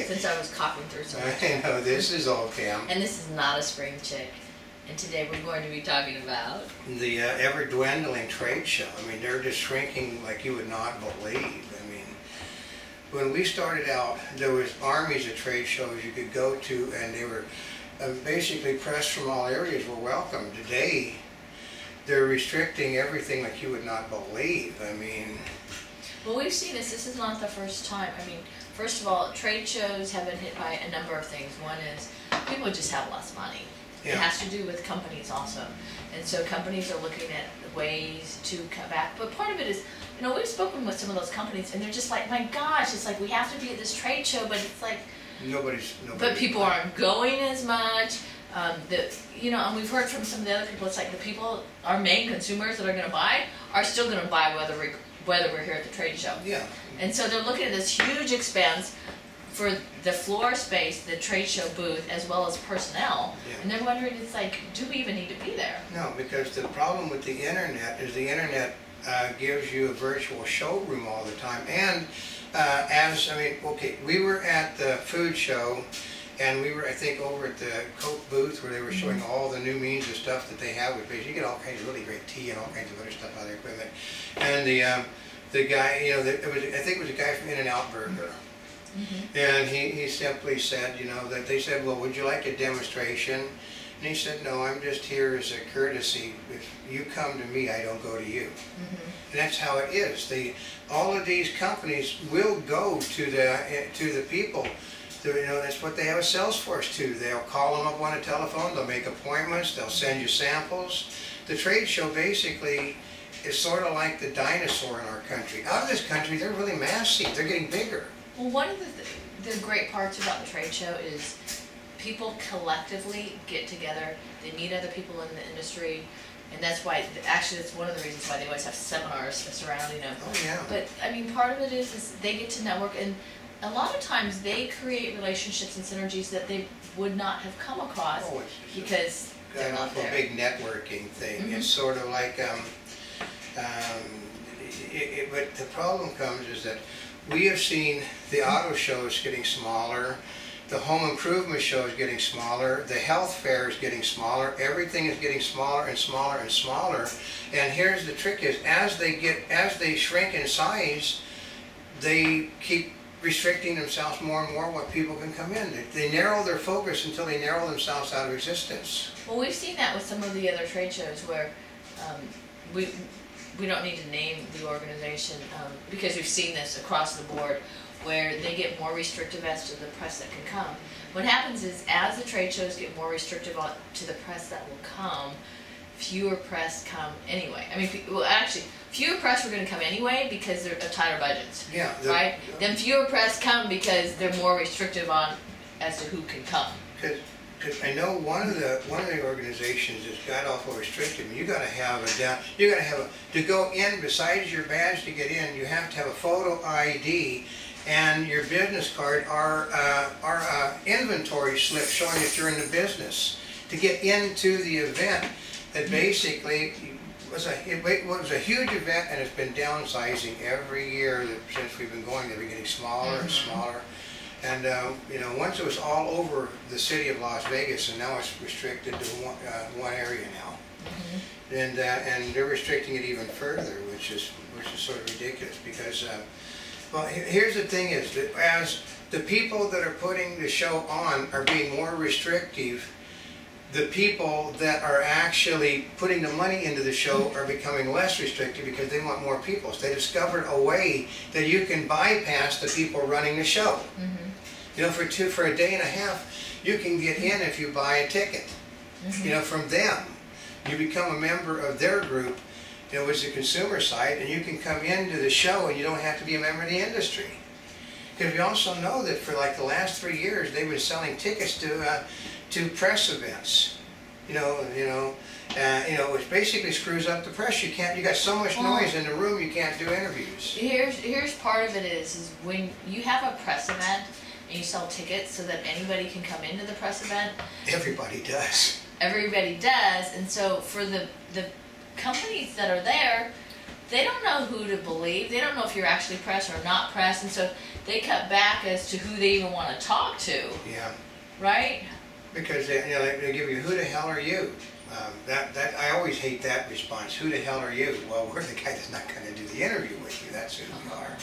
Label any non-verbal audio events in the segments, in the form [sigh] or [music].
Since I was coughing through so much. I know, this is Oldecam. And this is not a spring chick. And today we're going to be talking about The uh, ever dwindling trade show. I mean, they're just shrinking like you would not believe. I mean, when we started out, there was armies of trade shows you could go to, and they were uh, basically press from all areas were welcome. Today, they're restricting everything like you would not believe. I mean, Well, we've seen this. This is not the first time. I mean, first of all, trade shows have been hit by a number of things. One is people just have less money. It has to do with companies also. And so companies are looking at ways to cut back. But part of it is, you know, we've spoken with some of those companies and they're just like, my gosh, it's like we have to be at this trade show, but it's like, nobody's, nobody's. but people aren't going as much. Um, the, you know, and we've heard from some of the other people, it's like the people, our main consumers that are gonna buy, are still gonna buy whether we, whether we're here at the trade show. Yeah, And so they're looking at this huge expense for the floor space, the trade show booth, as well as personnel. Yeah. And they're wondering, it's like, do we even need to be there? no, because the problem with the internet is the internet uh, gives you a virtual showroom all the time. And uh, as, I mean, okay, we were at the food show and we were, I think, over at the Coke booth where they were showing Mm-hmm. all the new means of stuff that they have with fish. You get all kinds of really great tea and all kinds of other stuff out of their equipment. And the, um, the guy, you know, the, it was, I think it was a guy from In-N-Out Burger. And he, he simply said, you know, that they said, well, would you like a demonstration? And he said, no, I'm just here as a courtesy. If you come to me, I don't go to you. And that's how it is. They, all of these companies will go to the, to the people. You know, that's what they have a sales force to. They'll call them up on a telephone, they'll make appointments, they'll send you samples. The trade show basically is sort of like the dinosaur in our country. Out of this country, they're really massive, they're getting bigger. Well, one of the, th- the great parts about the trade show is people collectively get together, they meet other people in the industry, and that's why, actually, that's one of the reasons why they always have seminars surrounding them. Oh, yeah. But, I mean, part of it is, is they get to network, and a lot of times they create relationships and synergies that they would not have come across Oh, a- because they're not there. big networking thing. Mhm. It's sort of like, um, um, it, it, but the problem comes is that we have seen the auto shows getting smaller, the home improvement show is getting smaller, the health fair is getting smaller, everything is getting smaller and smaller and smaller. And here's the trick is, as they get, as they shrink in size, they keep restricting themselves more and more what people can come in. They, they narrow their focus until they narrow themselves out of existence. Well, we've seen that with some of the other trade shows where um, we we don't need to name the organization um, because we've seen this across the board where they get more restrictive as to the press that can come. What happens is as the trade shows get more restrictive to the press that will come, fewer press come anyway. I mean, well, actually, fewer press were going to come anyway because they're of tighter budgets, Yeah. the- right? Then fewer press come because they're more restrictive on as to who can come. Because I know one of the, one of the organizations that's got awful restrictive, you gotta have a down, you gotta have a, to go in, besides your badge to get in, you have to have a photo ID and your business card or, uh, or, uh, inventory slip showing that you're in the business to get into the event. That basically was a, it was a huge event and it's been downsizing every year that, since we've been going, they've been getting smaller and Mhm. smaller. And, uh, you know, once it was all over the city of Las Vegas, and now it's restricted to one, uh, one area now. And, uh, and they're restricting it even further, which is, which is sort of ridiculous, because, uh, well, here's the thing is, that as the people that are putting the show on are being more restrictive, the people that are actually putting the money into the show are becoming less restrictive because they want more people. So they discovered a way that you can bypass the people running the show. You know, for two, for a day and a half, you can get in if you buy a ticket. You know, from them. You become a member of their group, you know, it's the consumer side, and you can come into the show and you don't have to be a member of the industry. Because we also know that for like the last three years, they've been selling tickets to, uh, to press events. You know, you know, uh, you know, which basically screws up the press. You can't, you got so much noise in the room, you can't do interviews. Here's here's part of it is is when you have a press event and you sell tickets so that anybody can come into the press event, Everybody does. everybody does, and so for the the companies that are there, they don't know who to believe. They don't know if you're actually press or not press, and so they cut back as to who they even want to talk to, Yeah, right? Because they, you know, they, they give you, who the hell are you? Um, that, that, I always hate that response, who the hell are you? Well, [laughs] we're the guy that's not gonna do the interview with you, that's who we are.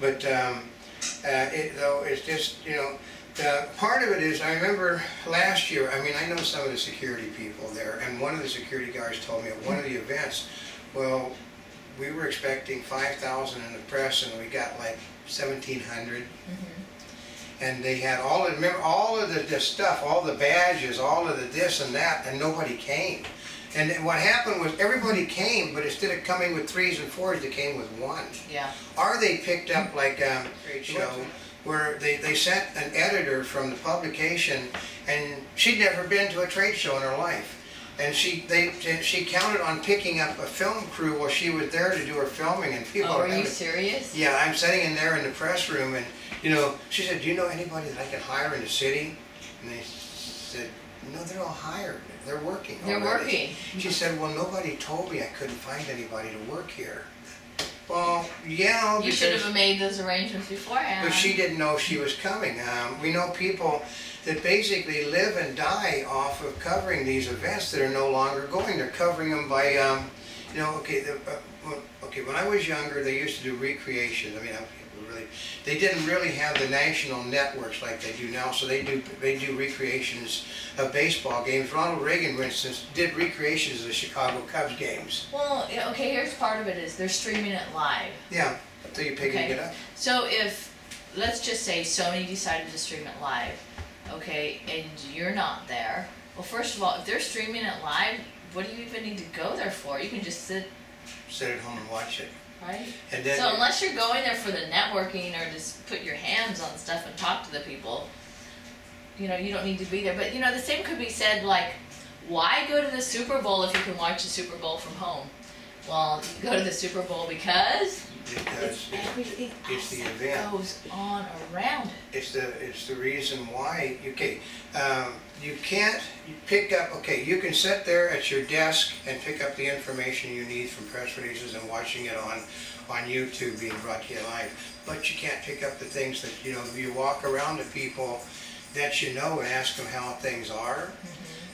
But, um, uh, it, though, it's just, you know, part of it is, I remember last year, I mean, I know some of the security people there, and one of the security guards told me at one of the events, well, we were expecting five thousand in the press and we got like seventeen hundred. And they had all of, remember, all of the, the stuff, all the badges, all of the this and that, and nobody came. And what happened was everybody came, but instead of coming with threes and fours, they came with one. Yeah. Or they picked up like um, trade show where they, they sent an editor from the publication and she'd never been to a trade show in her life. And she they she counted on picking up a film crew while she was there to do her filming and people Oh, are are you serious? yeah, I'm sitting in there in the press room and, you know, she said, do you know anybody that I can hire in the city? And they said, no, they're all hired. They're working They're already." working. She said, well, nobody told me I couldn't find anybody to work here. Well, yeah, You should have made those arrangements beforehand. but she didn't know she was coming. Um, we know people that basically live and die off of covering these events that are no longer going. They're covering them by, um, you know, okay, the, uh, okay. When I was younger, they used to do recreation. I mean, I, they didn't really have the national networks like they do now. So they do they do recreations of baseball games. Ronald Reagan, for instance, did recreations of the Chicago Cubs games. Well, okay, here's part of it is they're streaming it live. Yeah, so you pay to Okay. get up. So if, let's just say Sony decided to stream it live, okay, and you're not there. Well, first of all, if they're streaming it live, what do you even need to go there for? You can just sit, Sit at home and watch it. Right? And then So unless you're going there for the networking or just put your hands on stuff and talk to the people, you know, you don't need to be there. But you know, the same could be said like, why go to the Super Bowl if you can watch the Super Bowl from home? Well, you go to the Super Bowl because because it's it's, everything it's else the that event. goes on around it. it's the it's the reason why. Okay, um, you can't pick up. Okay, you can sit there at your desk and pick up the information you need from press releases and watching it on on YouTube being brought to you live. But you can't pick up the things that you know. You walk around to people that you know and ask them how things are.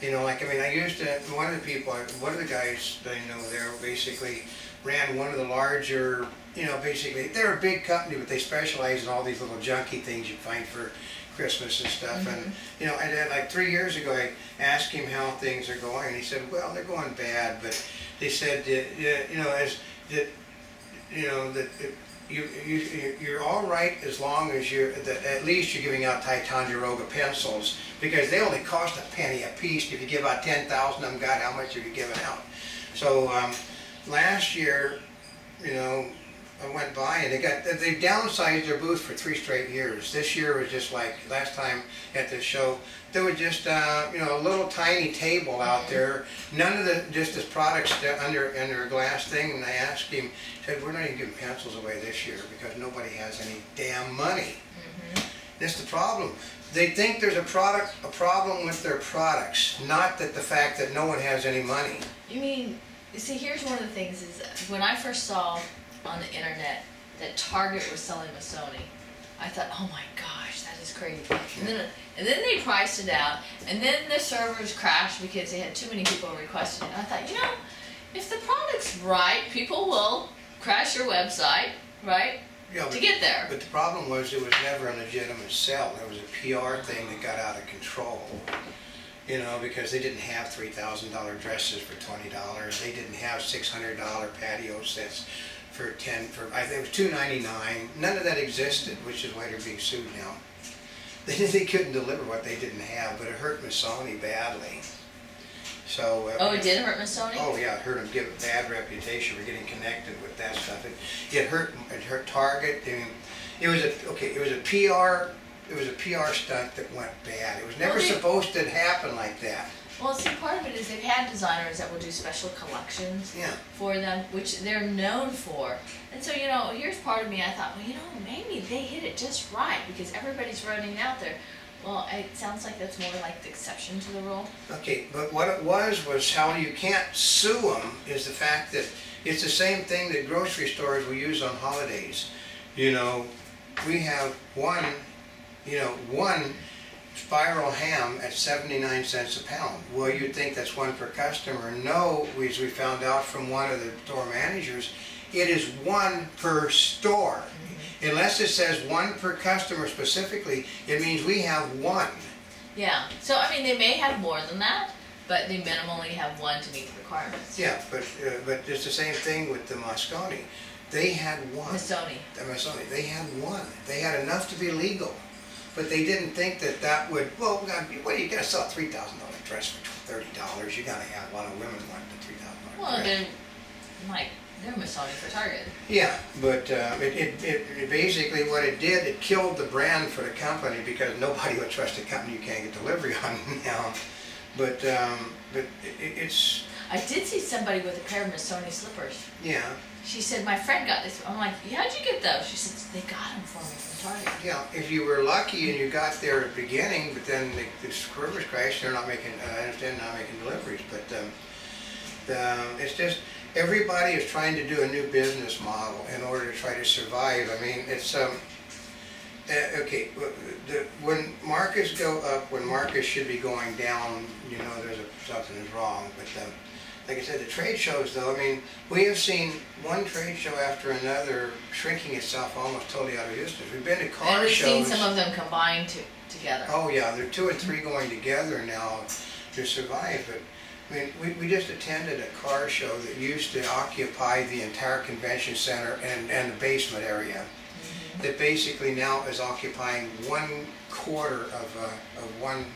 You know, like, I mean, I used to, one of the people, one of the guys that I know there basically ran one of the larger, you know, basically, they're a big company, but they specialize in all these little junky things you find for Christmas and stuff. And, mm-hmm. you know, and then like three years ago, I asked him how things are going, and he said, well, they're going bad, but they said, that, you know, as, that, you know, that you, you, you're all right as long as you're, at least you're giving out Ticonderoga pencils, because they only cost a penny a piece. If you give out ten thousand of them, God, how much are you giving out? So, um, last year, you know, went by and they got, they downsized their booth for three straight years. This year was just like, last time at the show, there was just, uh, you know, a little tiny table out there, none of the, just this products under, under a glass thing, and I asked him, said, we're not even giving pencils away this year because nobody has any damn money. That's the problem. They think there's a product, a problem with their products, not that the fact that no one has any money. You mean, you see, here's one of the things is when I first saw on the internet that Target was selling Missoni, I thought, oh my gosh, that is crazy. And then, and then they priced it out, and then the servers crashed because they had too many people requesting it. And I thought, you know, if the product's right, people will crash your website, right, Yeah, to get there. but the problem was it was never a legitimate sell. There was a PR thing that got out of control. You know, because they didn't have three thousand dollar dresses for twenty dollars. They didn't have six hundred dollar patio sets for ten for I think it was two ninety nine. None of that existed, which is why they're being sued now. [laughs] They, they couldn't deliver what they didn't have, but it hurt Missoni badly. So. uh, Oh, it did hurt Missoni Oh, yeah, it hurt them, give a bad reputation for getting connected with that stuff. It, it hurt, it hurt Target, I mean, it was a, okay, it was a PR, it was a PR stunt that went bad. It was never Well, they- supposed to happen like that. Well, see, part of it is they've had designers that will do special collections. Yeah, for them, which they're known for. And so, you know, here's part of me, I thought, well, you know, maybe they hit it just right because everybody's running out there. Well, it sounds like that's more like the exception to the rule. Okay, but what it was, was how you can't sue them is the fact that it's the same thing that grocery stores will use on holidays. You know, we have one, you know, one spiral ham at 79 cents a pound. Well, you'd think that's one per customer. No, as we found out from one of the store managers, it is one per store. Unless it says one per customer specifically, it means we have one. Yeah, so I mean, they may have more than that, but they minimally have one to meet the requirements. Yeah, but, uh, but it's the same thing with the Moscone. They had one. Missoni. The Moscone, they had one. They had enough to be legal. But they didn't think that that would, well, what, are you gotta sell a three thousand dollar dress for thirty dollars, you gotta have, a lot of women want the three thousand dollar Well, dress. they're, like, they're Missoni for Target. Yeah, but uh, it, it, it, basically what it did, it killed the brand for the company because nobody would trust a company you can't get delivery on [laughs] now. But, um, but it- it's, I did see somebody with a pair of Missoni slippers. yeah, She said, my friend got this. I'm like, yeah, how'd you get those? She said, they got them for me from Target. yeah, if you were lucky and you got there at the beginning, but then the, the servers crashed, they're not making, I understand they're not making deliveries, but, um, the, it's just, everybody is trying to do a new business model in order to try to survive. I mean, it's, um, uh, okay, the, when markets go up, when markets should be going down, you know, there's a, something is wrong, but, um, like I said, the trade shows though, I mean, we have seen one trade show after another shrinking itself almost totally out of existence. We've been to And car we've seen shows. some of them combined to, together. Oh, yeah, there are two or three going together now to survive, but, I mean, we, we just attended a car show that used to occupy the entire convention center and, and the basement area. That basically now is occupying one quarter of, uh, of one,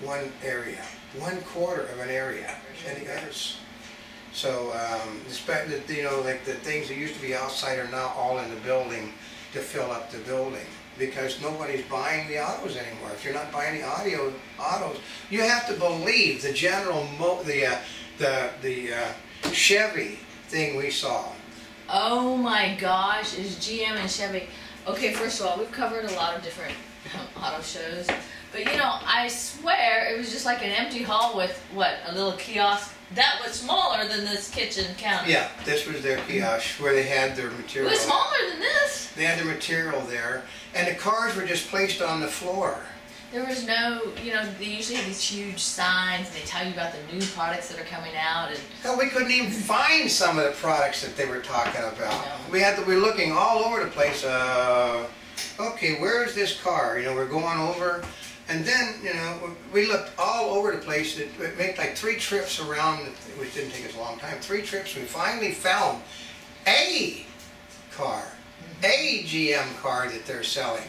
one area, one quarter of an area, and others. So, um, the the- you know, like the things that used to be outside are now all in the building to fill up the building. Because nobody's buying the autos anymore. If you're not buying the audio, autos, you have to believe the general mo, the, uh, the, the uh, Chevy thing we saw. Oh my gosh, is GM and Chevy. Okay, first of all, we've covered a lot of different um, auto shows, but you know, I swear it was just like an empty hall with what a little kiosk that was smaller than this kitchen counter. Yeah, this was their kiosk where they had their it material. was smaller than this. They had their material there, and the cars were just placed on the floor. There was no, you know, they usually have these huge signs and they tell you about the new products that are coming out and Hell, we couldn't even find some of the products that they were talking about. No. We had to, we were looking all over the place. Uh, okay, where is this car? You know, we're going over, and then you know we looked all over the place. It, it made like three trips around, which didn't take us a long time. Three trips. We finally found a car, a GM car that they're selling.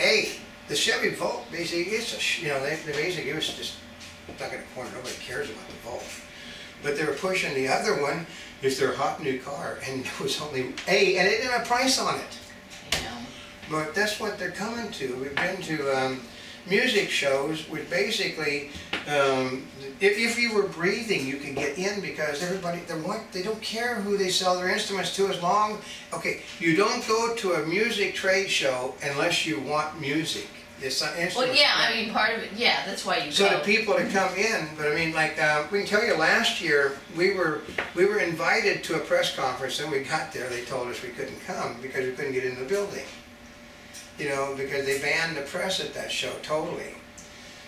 A the Chevy Volt. Basically, it's a you know they, they basically it was just stuck in a corner. Nobody cares about the Volt. But they were pushing the other one is their hot new car, and [laughs] it was only A, and it didn't have a price on it. But that's what they're coming to. We've been to um, music shows, which basically, um, if, if you were breathing, you could get in because everybody they want they don't care who they sell their instruments to as long. Okay, you don't go to a music trade show unless you want music. It's instrument. Well, yeah, I mean, part of it, yeah, that's why you So go. the people that come in, but I mean, like, uh, we can tell you last year, we were, we were invited to a press conference and we got there, they told us we couldn't come because we couldn't get in the building. You know, because they banned the press at that show totally.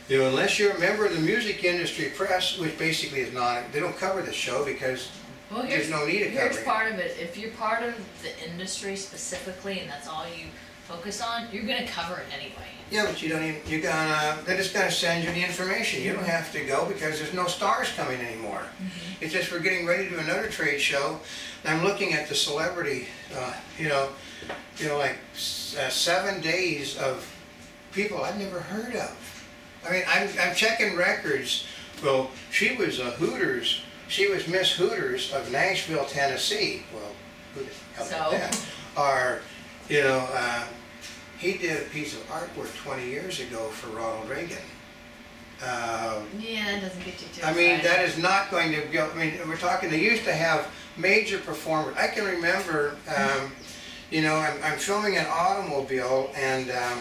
You know, unless you're a member of the music industry press, which basically is not, they don't cover the show because Well, there's no need of here's covering. it. part of it. If you're part of the industry specifically, and that's all you focus on, you're gonna cover it anyway. Yeah, but you don't even, you're gonna, they're just gonna send you the information. You don't have to go because there's no stars coming anymore. It's just we're getting ready to do another trade show. And I'm looking at the celebrity, uh, you know, you know, like uh, seven days of people I've never heard of. I mean, I'm, I'm checking records. Well, she was a Hooters, she was Miss Hooters of Nashville, Tennessee. Well, who the hell So? that? Or, you know, uh, he did a piece of artwork 20 years ago for Ronald Reagan. Um, Yeah, that doesn't get you too I mean, excited. that is not going to go, I mean, we're talking, they used to have major performers. I can remember, um, you know, I'm, I'm filming an automobile and, um,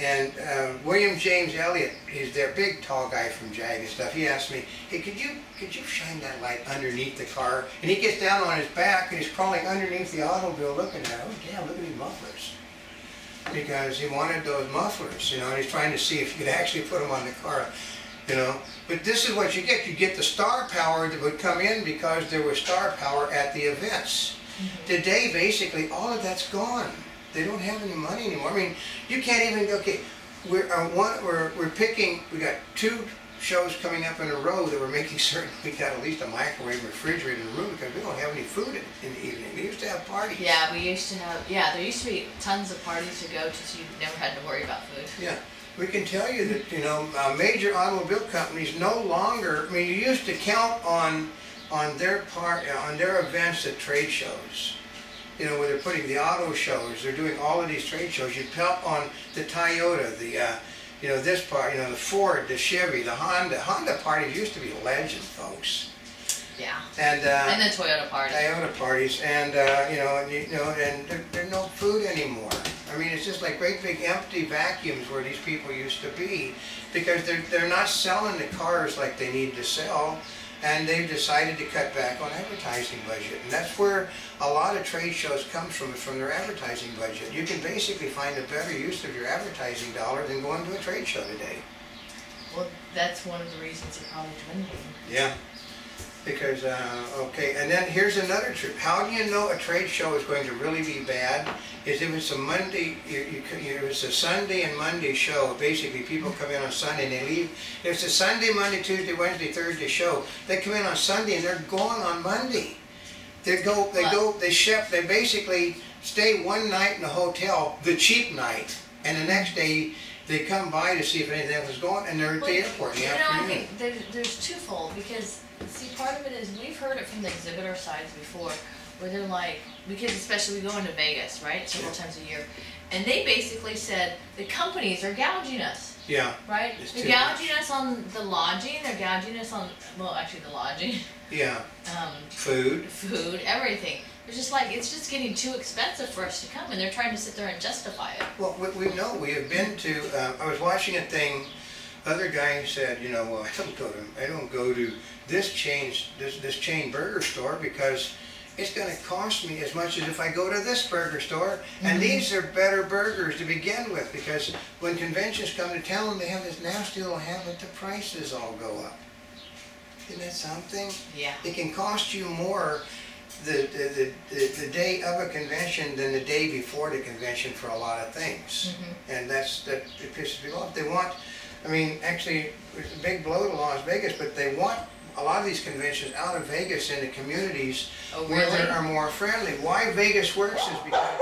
And uh, William James Elliott, he's their big tall guy from Jag and stuff. He asked me, "Hey, could you could you shine that light underneath the car?" And he gets down on his back and he's crawling underneath the automobile, looking at, "Oh, damn, look at these mufflers." Because he wanted those mufflers, you know, and he's trying to see if you could actually put them on the car, you know. But this is what you get. You get the star power that would come in because there was star power at the events. Today, basically, all of that's gone. They don't have any money anymore. I mean, you can't even, okay, we're, uh, one, we're, we're picking, we got two shows coming up in a row that we're making certain we got at least a microwave and refrigerator in the room because we don't have any food in, in the evening. We used to have parties. Yeah, we used to have, yeah, there used to be tons of parties to go to, so you never had to worry about food. Yeah, we can tell you that, you know, uh, major automobile companies no longer, I mean, you used to count on, on their part, uh, on their events at trade shows. You know, where they're putting the auto shows, they're doing all of these trade shows. You count on the Toyota, the, uh, you know, this part, you know, the Ford, the Chevy, the Honda. Honda parties used to be legend, folks. Yeah. And, uh, And the Toyota parties. Toyota parties, and uh, you know, and, you know, and there, there's no food anymore. I mean, it's just like great big empty vacuums where these people used to be, because they're they're not selling the cars like they need to sell, and they've decided to cut back on advertising budget, and that's where a lot of trade shows come from, is from their advertising budget. You can basically find a better use of your advertising dollar than going to a trade show today. Well, that's one of the reasons it probably dwindled. Yeah, because, uh, okay, and then here's another trick. How do you know a trade show is going to really be bad? Is if it's a Monday, you, you, you, it's a Sunday and Monday show, basically people come in on Sunday and they leave. If it's a Sunday, Monday, Tuesday, Wednesday, Thursday show, they come in on Sunday and they're gone on Monday. They go, they go, they ship, they basically stay one night in a hotel, the cheap night, and the next day they come by to see if anything else is going, and they're at the airport in the You know, I afternoon. think there's, there's twofold, because, see, part of it is, we've heard it from the exhibitor sides before, where they're like, because especially we go into Vegas, right, several times a year, and they basically said, the companies are gouging us, Yeah, right? It's They're too much. gouging us on the lodging, they're gouging us on, well, actually the lodging, yeah, um, food. food, everything. They're just like, it's just getting too expensive for us to come, and they're trying to sit there and justify it. Well, we, we know, we have been to, uh, I was watching a thing, other guy said, you know, well, I don't go to, I don't go to this chain, this, this chain burger store because it's gonna cost me as much as if I go to this burger store. And mm-hmm. these are better burgers to begin with, because when conventions come to town, they have this nasty little habit, the prices all go up. Isn't that something? Yeah. it can cost you more the, the, the, the day of a convention than the day before the convention for a lot of things. Mm-hmm. And that's, that it pisses people off. They want, I mean, actually, it's a big blow to Las Vegas, but they want a lot of these conventions out of Vegas in the communities Oh, where they are more friendly. Why Vegas works is because